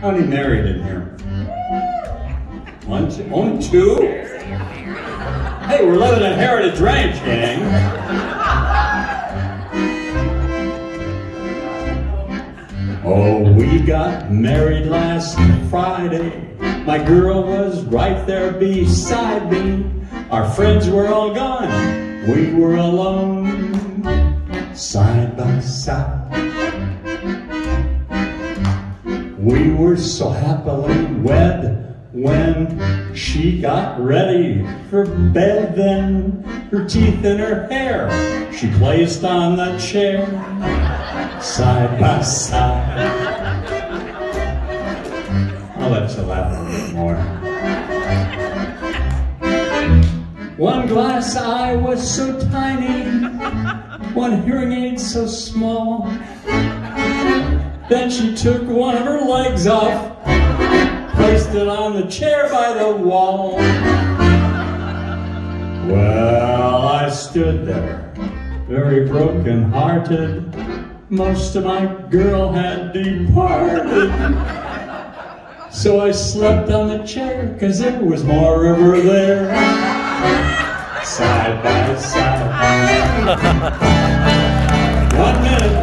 How many married in here? One, two, only two? Hey, we're living in Heritage Ranch, gang. Oh, we got married last Friday. My girl was right there beside me. Our friends were all gone. We were alone, side by side. We were so happily wed when she got ready for bed. Then her teeth in her hair she placed on the chair, side by side. I'll let you laugh a little more. One glass eye was so tiny, one hearing aid so small. Then she took one of her legs off, placed it on the chair by the wall. Well, I stood there, very broken hearted. Most of my girl had departed. So I slept on the chair, cause there was more of her there. Side by side.